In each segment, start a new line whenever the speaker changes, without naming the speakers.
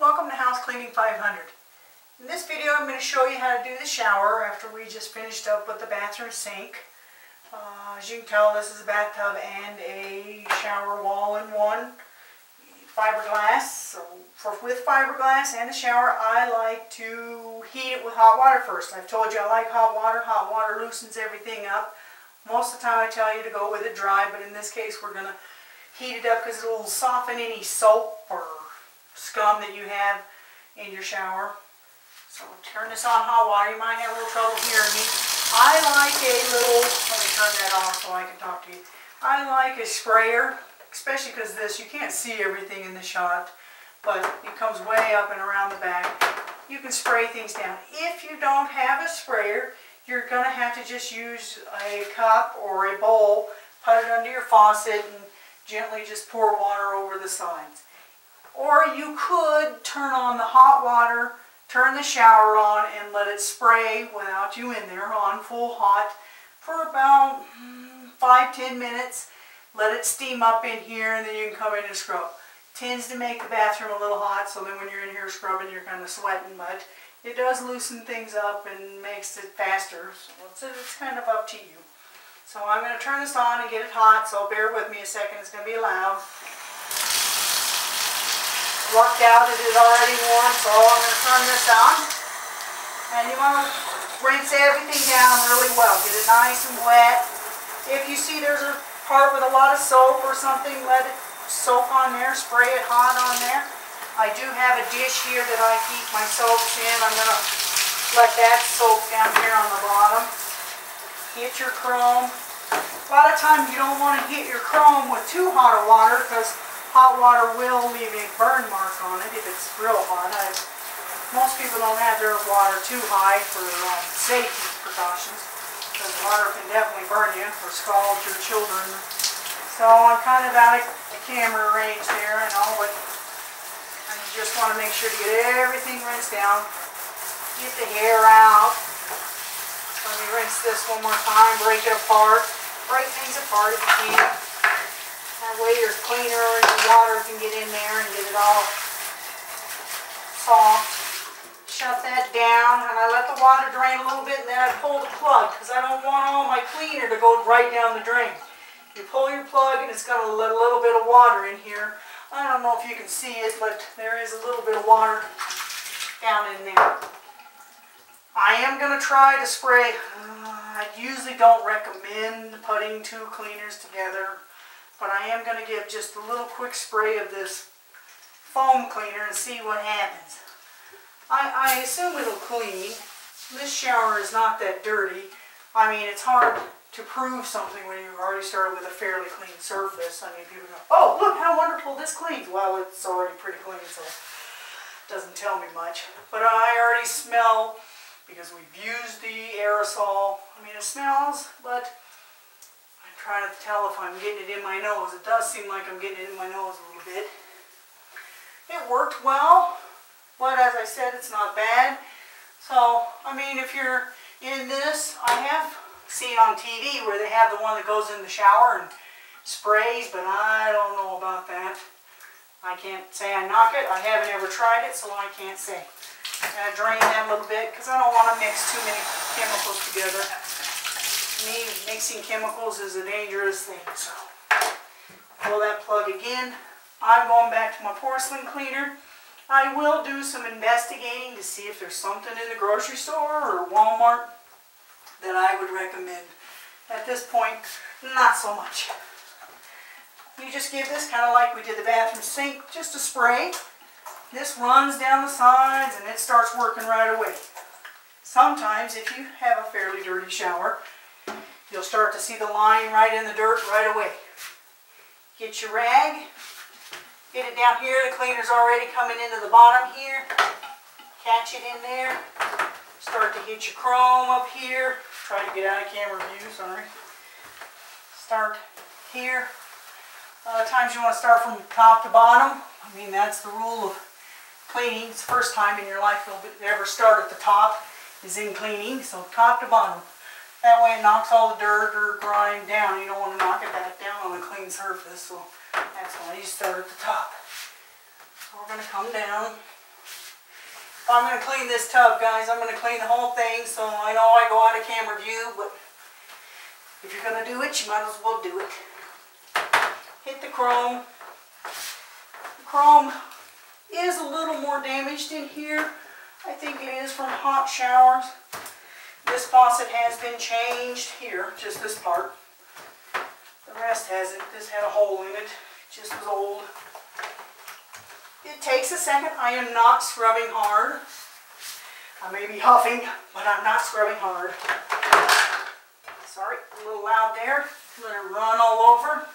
Welcome to House Cleaning 500. In this video I'm going to show you how to do the shower after we just finished up with the bathroom sink. Uh, as you can tell this is a bathtub and a shower wall in one. Fiberglass, so for, with fiberglass and the shower I like to heat it with hot water first. I've told you I like hot water. Hot water loosens everything up. Most of the time I tell you to go with it dry, but in this case we're going to heat it up because it will soften any soap or scum that you have in your shower. So turn this on hot water. You might have a little trouble hearing me. I like a little, let me turn that off so I can talk to you. I like a sprayer, especially because this, you can't see everything in the shot, but it comes way up and around the back. You can spray things down. If you don't have a sprayer, you're going to have to just use a cup or a bowl, put it under your faucet, and gently just pour water over the sides. Or you could turn on the hot water, turn the shower on, and let it spray without you in there on full hot for about mm, five, ten minutes. Let it steam up in here, and then you can come in and scrub. Tends to make the bathroom a little hot, so then when you're in here scrubbing, you're kind of sweating, but it does loosen things up and makes it faster. So it's, it's kind of up to you. So I'm going to turn this on and get it hot, so bear with me a second. It's going to be loud lucked out it is already warm, so I'm going to turn this on. And you want to rinse everything down really well. Get it nice and wet. If you see there's a part with a lot of soap or something, let it soak on there. Spray it hot on there. I do have a dish here that I keep my soaps in. I'm going to let that soak down here on the bottom. Hit your chrome. A lot of times you don't want to hit your chrome with too hot of water because hot water will leave a burn mark on it if it's real hot. I, most people don't have their water too high for um, safety precautions because water can definitely burn you or scald your children. So I'm kind of out of the camera range there and all, but I just want to make sure to get everything rinsed down. Get the hair out. Let me rinse this one more time, break it apart. Break things apart if you can. That way your cleaner and your water can get in there and get it all soft. Shut that down and I let the water drain a little bit and then I pull the plug because I don't want all my cleaner to go right down the drain. You pull your plug and it's let a little bit of water in here. I don't know if you can see it, but there is a little bit of water down in there. I am going to try to spray. Uh, I usually don't recommend putting two cleaners together but I am going to give just a little quick spray of this foam cleaner and see what happens. I, I assume it'll clean. This shower is not that dirty. I mean, it's hard to prove something when you've already started with a fairly clean surface. I mean, people go, oh, look how wonderful this cleans. Well, it's already pretty clean, so it doesn't tell me much. But I already smell, because we've used the aerosol, I mean, it smells, but trying to tell if I'm getting it in my nose. It does seem like I'm getting it in my nose a little bit. It worked well, but as I said, it's not bad. So, I mean, if you're in this, I have seen on TV where they have the one that goes in the shower and sprays, but I don't know about that. I can't say I knock it. I haven't ever tried it, so I can't say. I'm going to drain that a little bit because I don't want to mix too many chemicals together me, mixing chemicals is a dangerous thing. So pull that plug again. I'm going back to my porcelain cleaner. I will do some investigating to see if there's something in the grocery store or Walmart that I would recommend. At this point, not so much. You just give this kind of like we did the bathroom sink, just a spray. This runs down the sides and it starts working right away. Sometimes if you have a fairly dirty shower, You'll start to see the line right in the dirt right away. Get your rag, get it down here. The cleaner's already coming into the bottom here. Catch it in there. Start to hit your chrome up here. Try to get out of camera view, sorry. Start here. A lot of times you want to start from top to bottom. I mean, that's the rule of cleaning. It's the first time in your life you'll ever start at the top is in cleaning. So top to bottom. That way it knocks all the dirt or grime down. You don't want to knock it back down on a clean surface. So that's why you start at the top. So we're going to come down. I'm gonna clean this tub, guys, I'm gonna clean the whole thing, so I know I go out of camera view, but if you're gonna do it, you might as well do it. Hit the chrome. The chrome is a little more damaged in here. I think it is from hot showers. This faucet has been changed here, just this part. The rest hasn't. This had a hole in it, just was old. It takes a second. I am not scrubbing hard. I may be huffing, but I'm not scrubbing hard. Sorry, a little loud there. Let it run all over.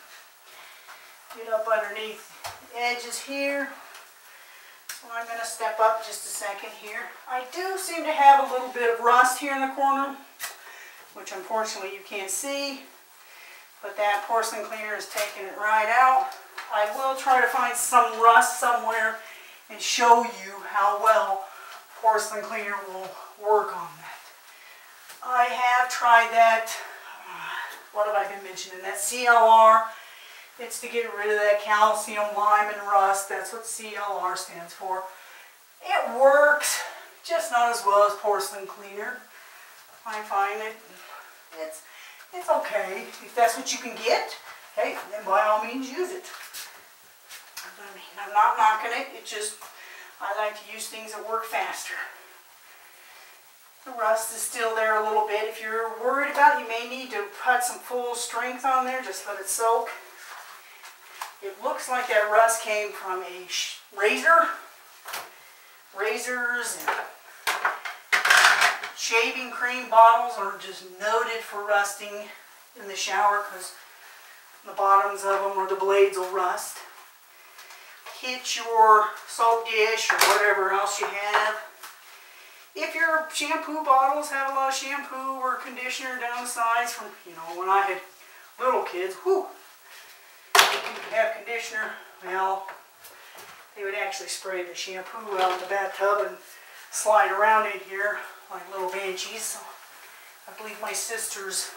Get up underneath the edges here. I'm going to step up just a second here. I do seem to have a little bit of rust here in the corner, which unfortunately you can't see, but that porcelain cleaner is taking it right out. I will try to find some rust somewhere and show you how well porcelain cleaner will work on that. I have tried that, uh, what have I been mentioning, that CLR. It's to get rid of that calcium, lime, and rust. That's what CLR stands for. It works, just not as well as porcelain cleaner. I find it, it's, it's okay. If that's what you can get, hey, then by all means use it. I mean, I'm not knocking it, it just, I like to use things that work faster. The rust is still there a little bit. If you're worried about it, you may need to put some full strength on there, just let it soak. It looks like that rust came from a razor, razors and shaving cream bottles are just noted for rusting in the shower because the bottoms of them or the blades will rust. Hit your soap dish or whatever else you have. If your shampoo bottles have a lot of shampoo or conditioner down the sides from, you know, when I had little kids, whew, have conditioner, well, they would actually spray the shampoo out in the bathtub and slide around in here like little banshees. So I believe my sister's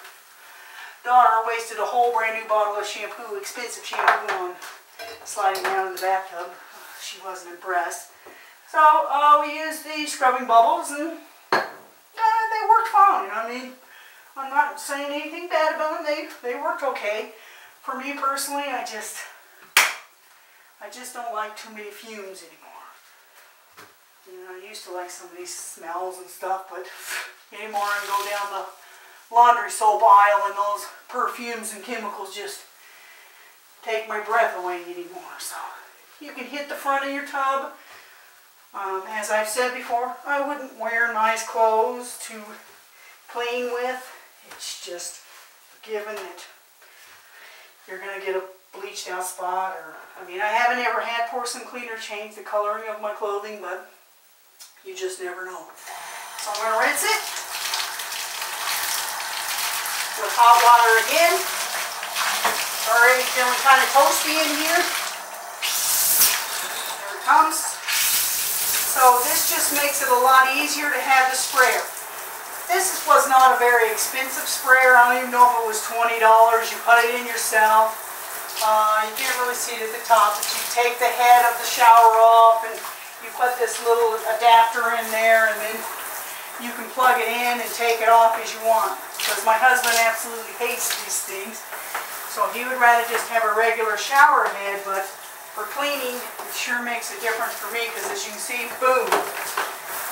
daughter wasted a whole brand new bottle of shampoo, expensive shampoo on sliding around in the bathtub. She wasn't impressed. So uh, we used the scrubbing bubbles and uh, they worked fine. I mean, I'm not saying anything bad about them. They, they worked okay. For me personally, I just, I just don't like too many fumes anymore. You know, I used to like some of these smells and stuff, but anymore I go down the laundry soap aisle and those perfumes and chemicals just take my breath away anymore. So you can hit the front of your tub. Um, as I've said before, I wouldn't wear nice clothes to clean with. It's just given that you're going to get a bleached out spot or, I mean, I haven't ever had porcelain cleaner change the coloring of my clothing, but you just never know. So I'm going to rinse it with hot water again. It's already feeling kind of toasty in here. There it comes. So this just makes it a lot easier to have the sprayer. This was not a very expensive sprayer. I don't even know if it was $20. You put it in yourself. Uh, you can't really see it at the top, but you take the head of the shower off and you put this little adapter in there and then you can plug it in and take it off as you want. Because my husband absolutely hates these things. So he would rather just have a regular shower head, but for cleaning, it sure makes a difference for me because as you can see, boom,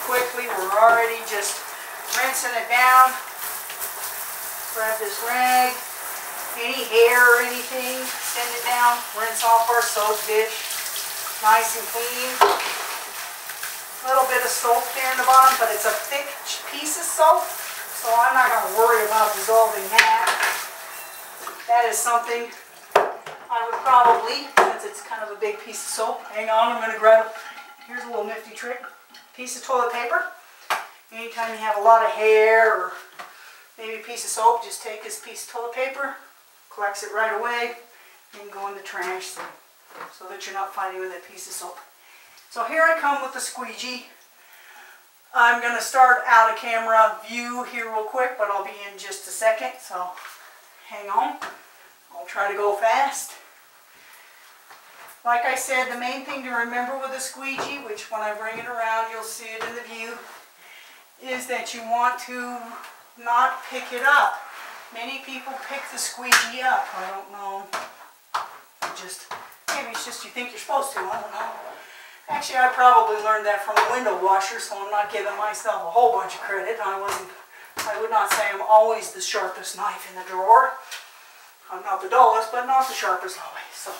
quickly we're already just rinsing it down. Grab this rag, any hair or anything, send it down, rinse off our soap dish, nice and clean. A little bit of soap there in the bottom, but it's a thick piece of soap, so I'm not going to worry about dissolving that. That is something I would probably, since it's kind of a big piece of soap, hang on, I'm going to grab, here's a little nifty trick, piece of toilet paper, Anytime you have a lot of hair or maybe a piece of soap, just take this piece of toilet paper, collects it right away, and go in the trash so, so that you're not fighting with that piece of soap. So here I come with the squeegee. I'm going to start out of camera view here real quick, but I'll be in just a second, so hang on. I'll try to go fast. Like I said, the main thing to remember with a squeegee, which when I bring it around, you'll see it in the view, is that you want to not pick it up. Many people pick the squeegee up. I don't know. Just, maybe it's just you think you're supposed to. I don't know. Actually, I probably learned that from a window washer, so I'm not giving myself a whole bunch of credit. I wasn't, I would not say I'm always the sharpest knife in the drawer. I'm not the dullest, but not the sharpest always. So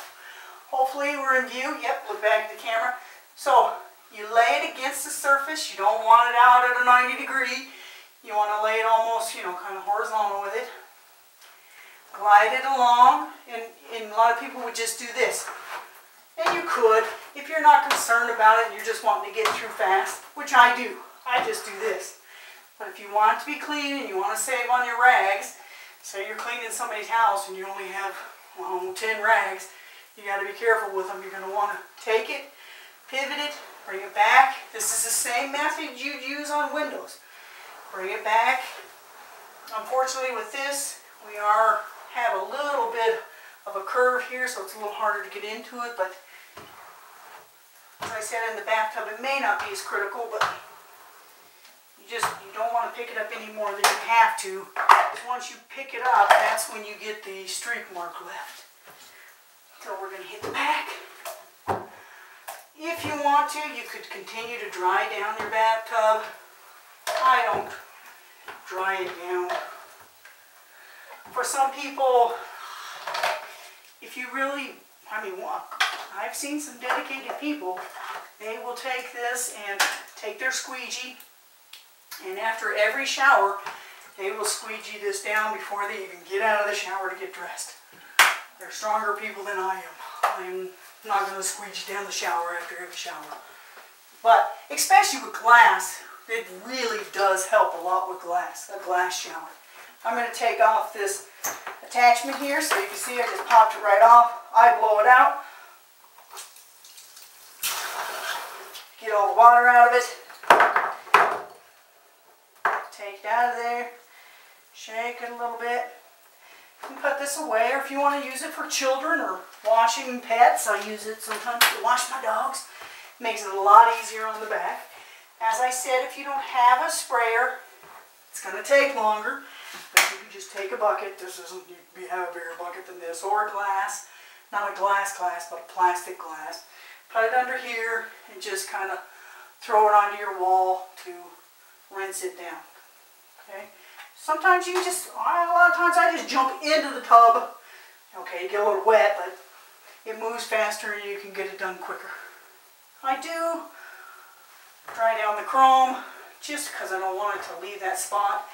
hopefully we're in view. Yep, look back at the camera. So you lay it against the surface. You don't want it out at a 90 degree. You want to lay it almost, you know, kind of horizontal with it. Glide it along, and, and a lot of people would just do this. And you could, if you're not concerned about it and you're just wanting to get through fast, which I do. I just do this. But if you want to be clean and you want to save on your rags, say you're cleaning somebody's house and you only have well, 10 rags, you got to be careful with them. You're going to want to take it, pivot it, bring it back. This is the same method you'd use on windows. Bring it back. Unfortunately with this, we are have a little bit of a curve here, so it's a little harder to get into it, but as I said in the bathtub, it may not be as critical, but you just, you don't want to pick it up any more than you have to. Once you pick it up, that's when you get the streak mark left. So we're going to hit the back. If you want to, you could continue to dry down your bathtub. I don't dry it down. For some people, if you really, I mean, I've seen some dedicated people, they will take this and take their squeegee, and after every shower, they will squeegee this down before they even get out of the shower to get dressed. They're stronger people than I am. I'm not going to squeegee down the shower after every shower. But especially with glass, it really does help a lot with glass, a glass shower. I'm going to take off this attachment here so you can see I just popped it right off. I blow it out. Get all the water out of it. Take it out of there. Shake it a little bit. Put this away or if you want to use it for children or washing pets, I use it sometimes to wash my dogs. Makes it a lot easier on the back. As I said, if you don't have a sprayer, it's going to take longer. But you can just take a bucket. This isn't, you have a bigger bucket than this. Or a glass. Not a glass glass, but a plastic glass. Put it under here and just kind of throw it onto your wall to rinse it down. Okay. Sometimes you just, a lot of times I just jump into the tub. Okay, you get a little wet, but it moves faster and you can get it done quicker. I do dry down the chrome just because I don't want it to leave that spot.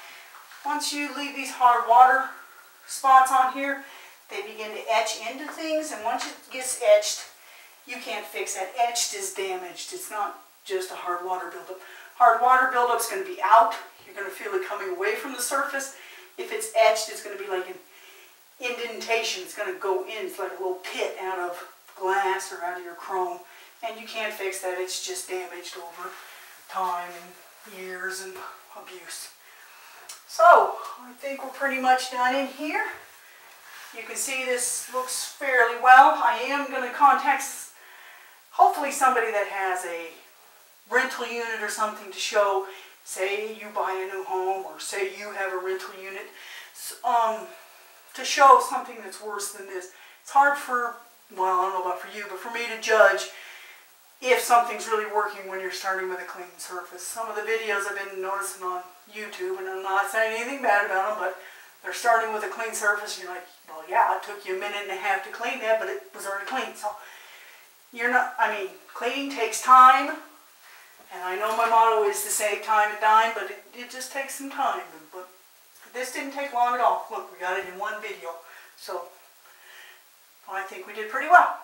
Once you leave these hard water spots on here, they begin to etch into things, and once it gets etched, you can't fix that. Etched is damaged. It's not just a hard water buildup. Hard water buildup is going to be out. You're going to feel it coming away from the surface. If it's etched, it's going to be like an indentation. It's going to go in. It's like a little pit out of glass or out of your chrome. And you can't fix that. It's just damaged over time and years and abuse. So, I think we're pretty much done in here. You can see this looks fairly well. I am going to contact hopefully somebody that has a rental unit or something to show, say you buy a new home or say you have a rental unit, um, to show something that's worse than this. It's hard for, well, I don't know about for you, but for me to judge if something's really working when you're starting with a clean surface. Some of the videos I've been noticing on YouTube, and I'm not saying anything bad about them, but they're starting with a clean surface, and you're like, well, yeah, it took you a minute and a half to clean that, but it was already clean. So you're not, I mean, cleaning takes time, and I know my motto is to save time and dime, but it, it just takes some time. But this didn't take long at all. Look, we got it in one video. So I think we did pretty well.